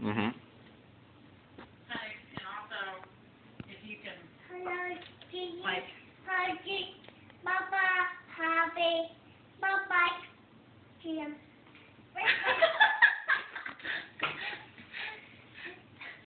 Mhm.